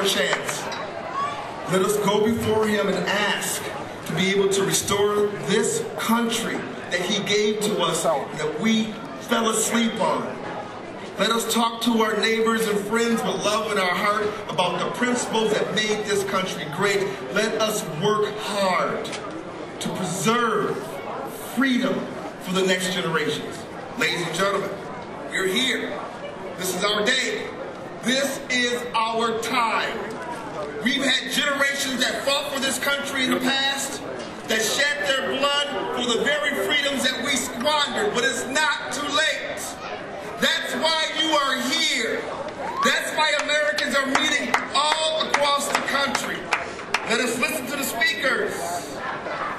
more chance. Let us go before him and ask to be able to restore this country that he gave to us that we fell asleep on. Let us talk to our neighbors and friends with love in our heart about the principles that made this country great. Let us work hard to preserve freedom for the next generations. Ladies and gentlemen, we're here. This is our day. This is our time. We've had generations that fought for this country in the past, that shed their blood for the very freedoms that we squandered, but it's not too late. That's why you are here. That's why Americans are meeting all across the country. Let us listen to the speakers.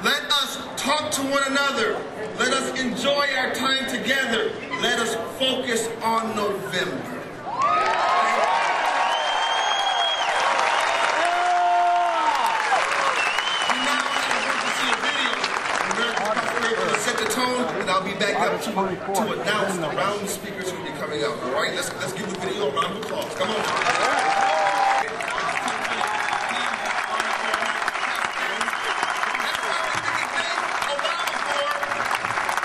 Let us talk to one another. Let us enjoy our time together. Let us focus on November. Tone, and I'll be back up to, to announce the round of speakers who will be coming out. All right, let's let's give the video a round of applause. Come on.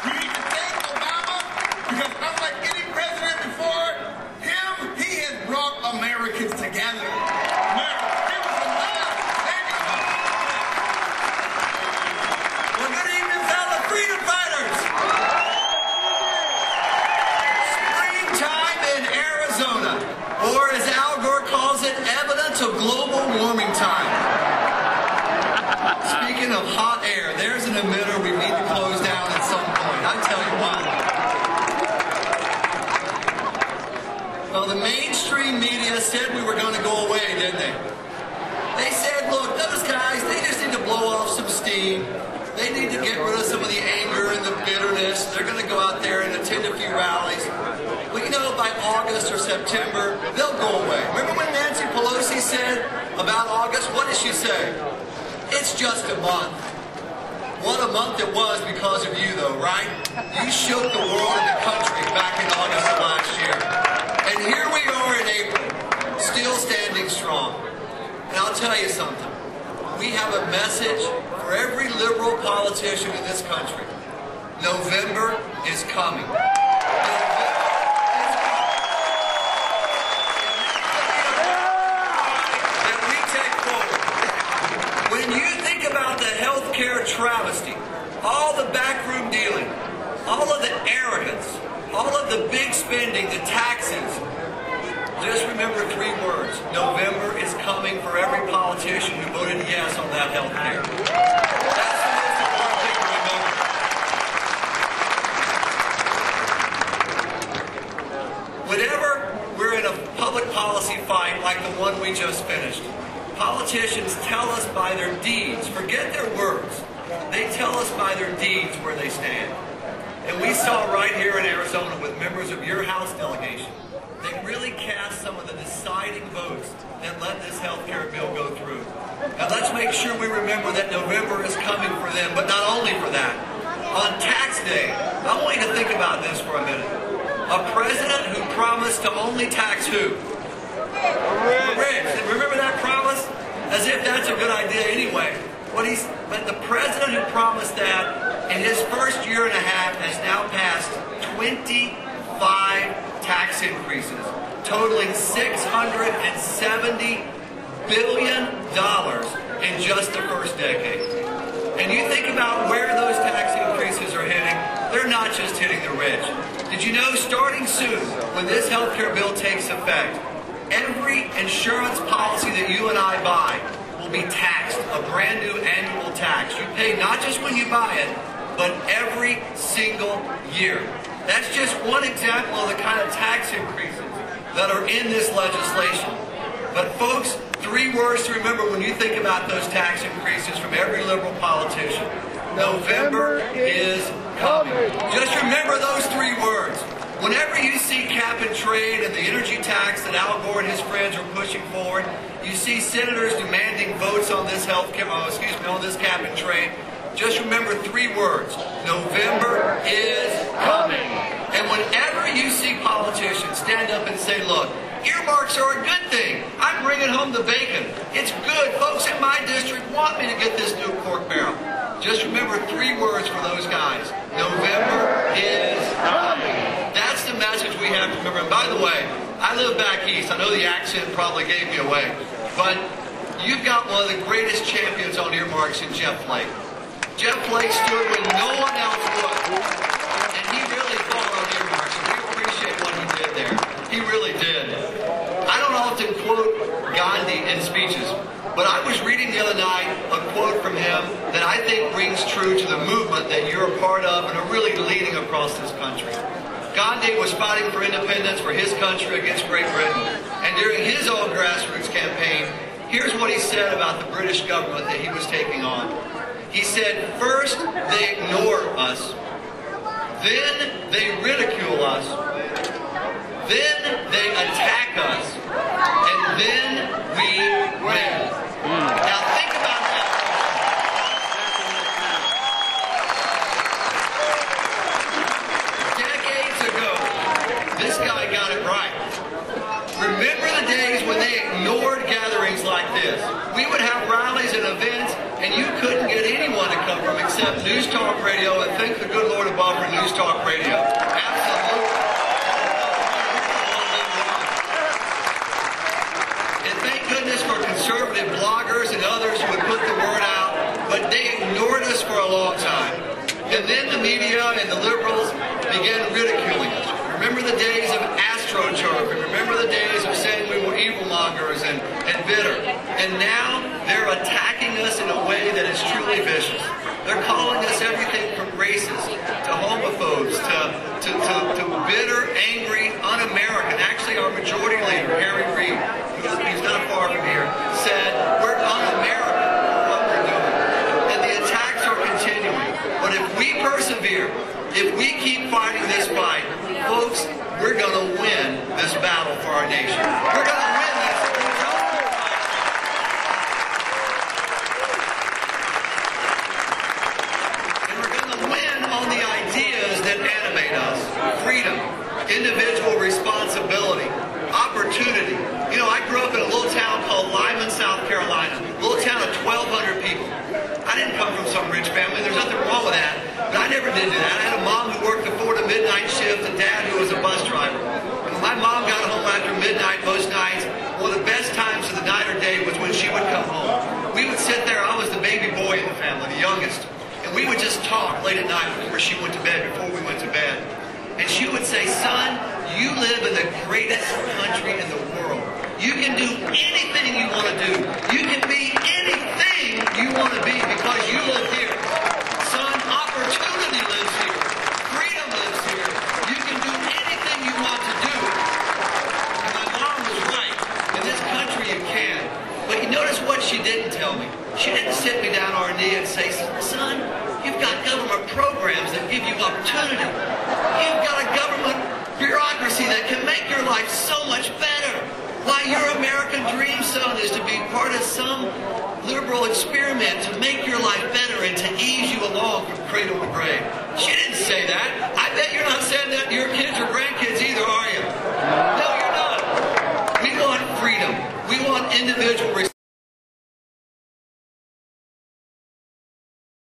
We need to thank Obama because unlike any president before him, he has brought Americans together. America, give us a laugh. Thank you. Well, good evening, fellow freedom fighters. Springtime in Arizona, or as Al Gore calls it, evidence of global warming time. Speaking of hot air, there's an emitter we need to close down at some point. I tell you what. Well, the mainstream media said we were going to go away, didn't they? They said, look, those guys, they just need to blow off some steam. They need to get rid of some of the anger and the bitterness. They're going to go out there and attend a few rallies. You know, by August or September, they'll go away. Remember when Nancy Pelosi said about August? What did she say? It's just a month. What a month it was because of you, though, right? You shook the world and the country back in August of last year. And here we are in April, still standing strong. And I'll tell you something. We have a message for every liberal politician in this country. November is coming. Travesty, all the backroom dealing, all of the arrogance, all of the big spending, the taxes, just remember three words. November is coming for every politician who voted yes on that health care. That's the most important thing to remember. Whenever we're in a public policy fight like the one we just finished, politicians tell us by their deeds, forget their words, they tell us by their deeds where they stand. And we saw right here in Arizona with members of your House delegation, they really cast some of the deciding votes that let this health care bill go through. Now let's make sure we remember that November is coming for them, but not only for that. On tax day, I want you to think about this for a minute. A president who promised to only tax who? The rich. Remember that promise? As if that's a good idea anyway. What he's, but the president who promised that in his first year and a half has now passed 25 tax increases, totaling $670 billion in just the first decade. And you think about where those tax increases are hitting, they're not just hitting the rich. Did you know starting soon, when this health care bill takes effect, every insurance policy that you and I buy be taxed, a brand new annual tax. You pay not just when you buy it, but every single year. That's just one example of the kind of tax increases that are in this legislation. But folks, three words to remember when you think about those tax increases from every liberal politician. November is coming. Just remember those three words. Whenever you see cap and trade and the energy tax that Al Gore and his friends are pushing forward, you see senators demanding votes on this health care, oh, uh, excuse me, on this cap and trade. Just remember three words. November is coming. And whenever you see politicians stand up and say, look, Earmarks are a good thing. I'm bringing home the bacon. It's good. Folks in my district want me to get this new pork barrel. Just remember three words for those guys. November is coming. That's the message we have I live back east. I know the accent probably gave me away. But you've got one of the greatest champions on earmarks in Jeff Flake. Jeff Flake stood when no one else would. And he really fought on earmarks. And we appreciate what he did there. He really did. I don't often quote Gandhi in speeches, but I was reading the other night a quote from him that I think rings true to the movement that you're a part of and are really leading across this country. Gandhi was fighting for independence for his country against Great Britain. And during his own grassroots campaign, here's what he said about the British government that he was taking on. He said, first they ignore us, then they ridicule us, then they except News Talk Radio, and thank the good Lord above for News Talk Radio. Absolutely. And thank goodness for conservative bloggers and others who would put the word out, but they ignored us for a long time. And then the media and the liberals began ridiculing us. Remember the days of astroturf, and remember the days of saying we were evilmongers and, and bitter. And now they're attacking us in a way that is truly vicious. They're calling us everything from racist to homophobes to, to, to, to bitter, angry, un-American. Actually, our majority leader, Harry Reid, who's, not far from here, said, we're un-American for what we're doing. And the attacks are continuing. But if we persevere, if we keep fighting this fight, folks, we're going to win this battle for our nation. We're going to win individual responsibility, opportunity. You know, I grew up in a little town called Lyman, South Carolina. A little town of 1,200 people. I didn't come from some rich family. There's nothing wrong with that. But I never did that. I had a mom who worked the four to midnight shift and dad who was a bus driver. My mom got home after midnight most nights, one of the best times of the night or day was when she would come home. We would sit there. I was the baby boy in the family, the youngest. And we would just talk late at night before she went to bed, before we went to bed. And she would say, son, you live in the greatest country in the world. You can do anything you want to do. You can be anything you want to be because you live here. Son, opportunity lives here. Freedom lives here. You can do anything you want to do. And my mom was right. In this country you can. But you notice what she didn't tell me. She didn't sit me down on her knee and say, son, you've got government programs that give you opportunity. You've got a government bureaucracy that can make your life so much better. Why your American dream, son, is to be part of some liberal experiment to make your life better and to ease you along from cradle to grave. She didn't say that. I bet you're not saying that to your kids or grandkids either, are you? No, you're not. We want freedom. We want individual